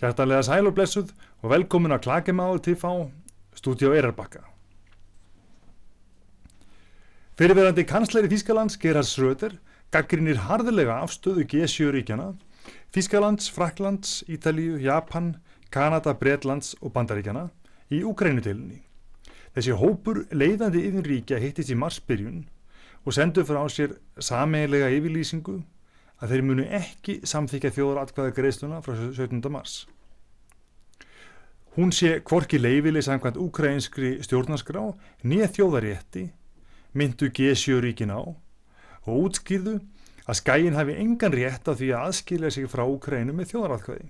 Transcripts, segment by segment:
Hjartanlega sæl og blessuð og velkomin að klakemáður til fá stúdíu Eirarbakka. Fyrirverandi kanslæri Þískalands Gerhard Schröder gaggrinir harðilega afstöðu G7 ríkjana, Þískalands, Fraklands, Ítalíu, Japan, Kanada, Bretlands og Bandaríkjana í Ukrænudelinni. Þessi hópur leiðandi yfir ríkja hittist í marsbyrjun og sendu frá sér sameiginlega yfirlýsingu að þeir munu ekki samþykja þjóðaratkvæða greiðsluna frá 17. mars. Hún sé kvorki leifili samkvæmt ukrainskri stjórnarskrá nýja þjóðarétti myndu G7 ríkin á og útskýrðu að skæin hafi engan rétt á því að aðskilja sig frá Ukraínu með þjóðaratkvæði.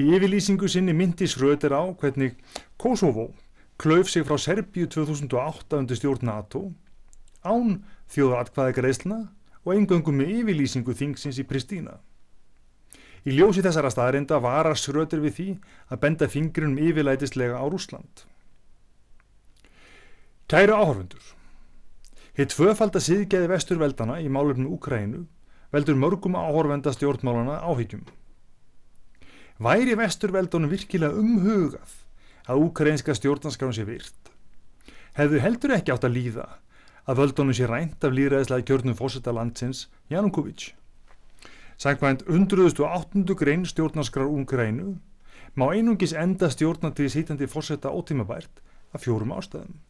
Í yfirlýsingu sinni myndis röður á hvernig Kosovo klauf sig frá Serbíu 2008 undir stjórn NATO án þjóðaratkvæði greiðsluna og eingöngum með yfirlýsingu þingsins í Pristína. Í ljósi þessara staðrinda varar srötur við því að benda fingrunum yfirlætislega á Rúsland. Kæru áhörfundur. Hitt tvöfalda síðgeði vesturveldana í málefnum Úkrænu veldur mörgum áhörvenda stjórnmálana áhyggjum. Væri vesturveldunum virkilega umhugað að úkrænska stjórnarskránu sé virt? Hefðu heldur ekki átt að líða að völdunum sé rænt af líðræðislega kjörnum fósetta landsins Janukovic? Sækvæmt 108. grein stjórnarskrar Úkrænu má einungis enda stjórnartíði sítandi fósetta ótímabært af fjórum ástæðum.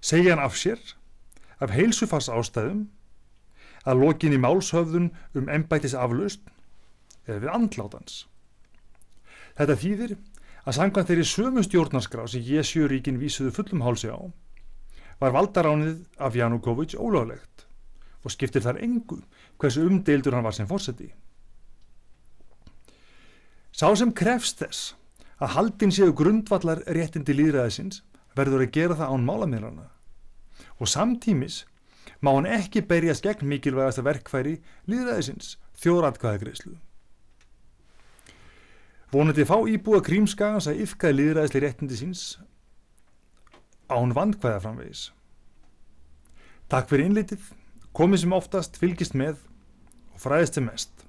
Segja hann af sér, af heilsufars ástæðum, að lokin í málshöfðun um embættis aflaust eða við andlátans. Þetta þýðir að sangvænt þeirri sömu stjórnarskrá sem J7 ríkin vísuðu fullum hálsi á var valdaránið af Janukovic ólöglegt og skiptir þar engu hversu umdeildur hann var sem fórseti. Sá sem krefst þess að haldin séu grundvallar réttindi líðræðisins verður að gera það án málamýrana og samtímis má hann ekki berjast gegn mikilvægasta verkfæri líðræðisins þjóðratkvæðagreyslu. Vonandi fá íbúa krímskagans að yfkaði líðræðisli réttindi síns án vandkvæða framvegis. Takk fyrir innlitið, komið sem oftast, fylgist með og fræðist sem mest.